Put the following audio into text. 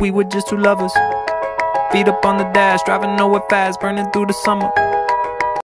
we were just two lovers. Feet up on the dash, driving nowhere fast, burning through the summer.